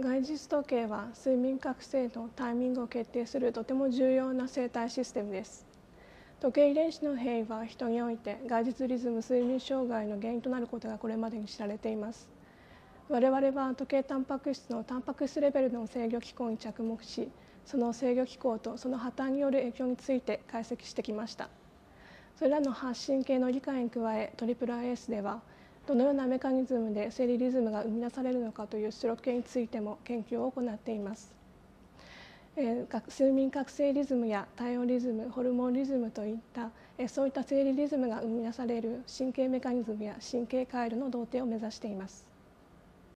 外実時計は睡眠覚醒のタイミングを決定するとても重要な生態システムです。時計遺伝子の変異は人において外実リズム睡眠障害の原因となることがこれまでに知られています。我々は時計タンパク質のタンパク質レベルの制御機構に着目しその制御機構とその破綻による影響について解析してきました。それらの発信系の理解に加え IIIS ではどのようなメカニズムで生理リズムが生み出されるのかという出力系についても研究を行っています。えー、睡眠覚醒リズムや体温リズムホルモンリズムといった、えー、そういった生理リズムが生み出される神経メカニズムや神経回路の同定を目指しています。